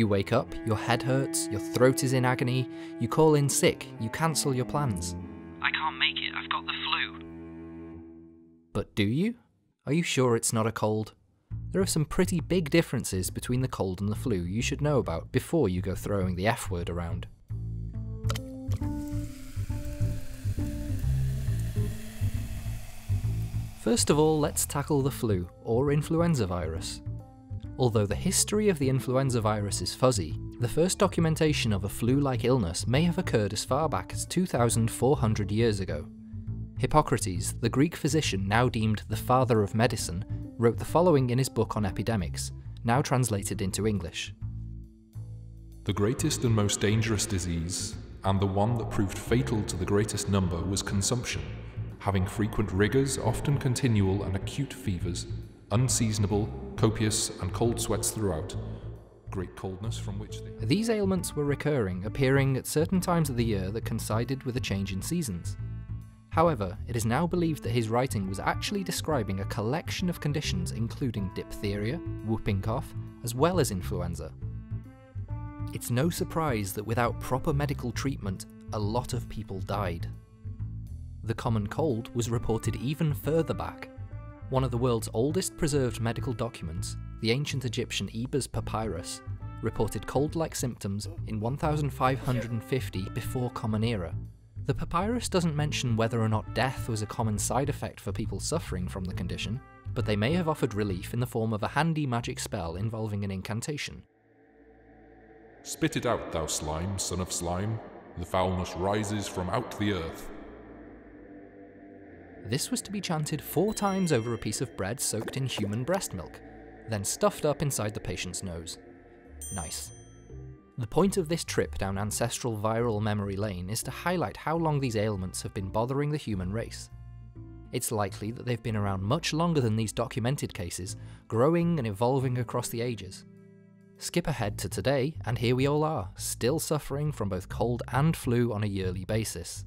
You wake up, your head hurts, your throat is in agony, you call in sick, you cancel your plans. I can't make it, I've got the flu. But do you? Are you sure it's not a cold? There are some pretty big differences between the cold and the flu you should know about before you go throwing the F word around. First of all, let's tackle the flu, or influenza virus. Although the history of the influenza virus is fuzzy, the first documentation of a flu-like illness may have occurred as far back as 2,400 years ago. Hippocrates, the Greek physician now deemed the father of medicine, wrote the following in his book on epidemics, now translated into English. The greatest and most dangerous disease, and the one that proved fatal to the greatest number, was consumption, having frequent rigours, often continual and acute fevers, unseasonable, copious, and cold sweats throughout, great coldness from which they. These ailments were recurring, appearing at certain times of the year that coincided with a change in seasons. However, it is now believed that his writing was actually describing a collection of conditions including diphtheria, whooping cough, as well as influenza. It's no surprise that without proper medical treatment, a lot of people died. The common cold was reported even further back. One of the world's oldest preserved medical documents, the ancient Egyptian Ebers Papyrus, reported cold-like symptoms in 1550 before Common Era, the papyrus doesn't mention whether or not death was a common side effect for people suffering from the condition, but they may have offered relief in the form of a handy magic spell involving an incantation. Spit it out, thou slime, son of slime. The foulness rises from out the earth. This was to be chanted four times over a piece of bread soaked in human breast milk, then stuffed up inside the patient's nose. Nice. The point of this trip down ancestral viral memory lane is to highlight how long these ailments have been bothering the human race. It's likely that they've been around much longer than these documented cases, growing and evolving across the ages. Skip ahead to today, and here we all are, still suffering from both cold and flu on a yearly basis.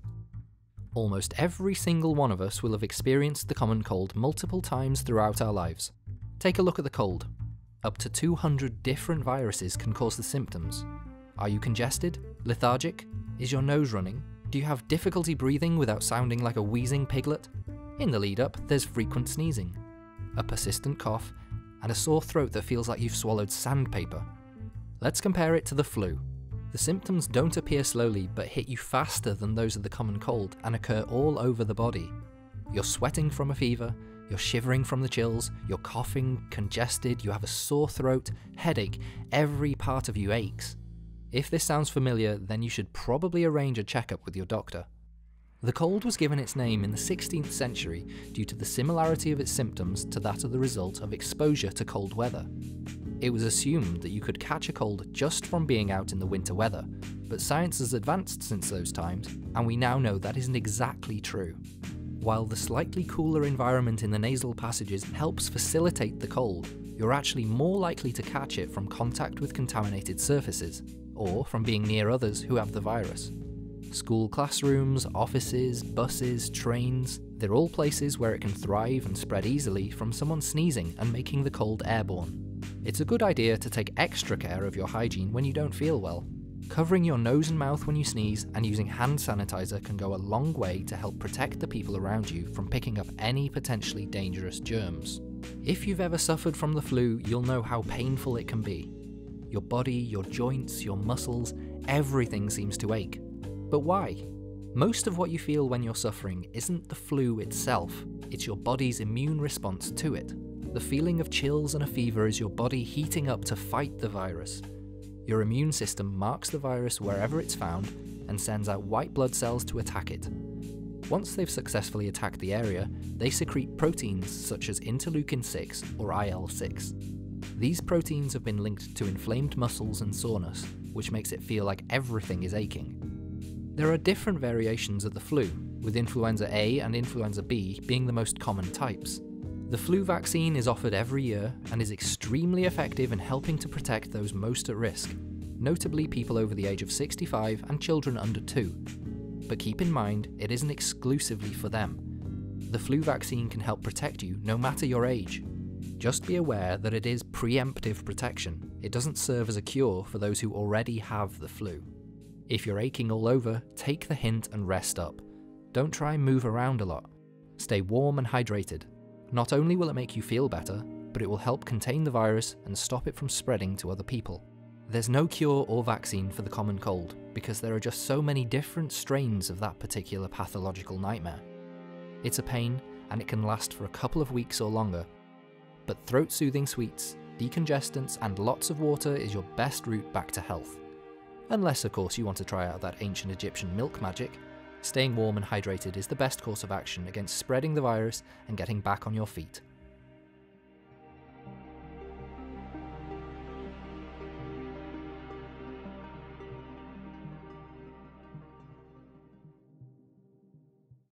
Almost every single one of us will have experienced the common cold multiple times throughout our lives. Take a look at the cold. Up to 200 different viruses can cause the symptoms. Are you congested? Lethargic? Is your nose running? Do you have difficulty breathing without sounding like a wheezing piglet? In the lead up, there's frequent sneezing, a persistent cough, and a sore throat that feels like you've swallowed sandpaper. Let's compare it to the flu. The symptoms don't appear slowly but hit you faster than those of the common cold and occur all over the body. You're sweating from a fever, you're shivering from the chills, you're coughing, congested, you have a sore throat, headache, every part of you aches. If this sounds familiar, then you should probably arrange a checkup with your doctor. The cold was given its name in the 16th century due to the similarity of its symptoms to that of the result of exposure to cold weather. It was assumed that you could catch a cold just from being out in the winter weather, but science has advanced since those times, and we now know that isn't exactly true. While the slightly cooler environment in the nasal passages helps facilitate the cold, you're actually more likely to catch it from contact with contaminated surfaces, or from being near others who have the virus. School classrooms, offices, buses, trains, they're all places where it can thrive and spread easily from someone sneezing and making the cold airborne. It's a good idea to take extra care of your hygiene when you don't feel well. Covering your nose and mouth when you sneeze and using hand sanitizer can go a long way to help protect the people around you from picking up any potentially dangerous germs. If you've ever suffered from the flu, you'll know how painful it can be. Your body, your joints, your muscles, everything seems to ache. But why? Most of what you feel when you're suffering isn't the flu itself, it's your body's immune response to it. The feeling of chills and a fever is your body heating up to fight the virus. Your immune system marks the virus wherever it's found and sends out white blood cells to attack it. Once they've successfully attacked the area, they secrete proteins such as interleukin 6 or IL 6. These proteins have been linked to inflamed muscles and soreness, which makes it feel like everything is aching. There are different variations of the flu, with influenza A and influenza B being the most common types. The flu vaccine is offered every year and is extremely effective in helping to protect those most at risk, notably people over the age of 65 and children under 2. But keep in mind, it isn't exclusively for them. The flu vaccine can help protect you no matter your age. Just be aware that it is preemptive protection. it doesn't serve as a cure for those who already have the flu. If you're aching all over, take the hint and rest up. Don't try and move around a lot. Stay warm and hydrated. Not only will it make you feel better, but it will help contain the virus and stop it from spreading to other people. There's no cure or vaccine for the common cold because there are just so many different strains of that particular pathological nightmare. It's a pain and it can last for a couple of weeks or longer. But throat soothing sweets, decongestants, and lots of water is your best route back to health. Unless, of course, you want to try out that ancient Egyptian milk magic, staying warm and hydrated is the best course of action against spreading the virus and getting back on your feet.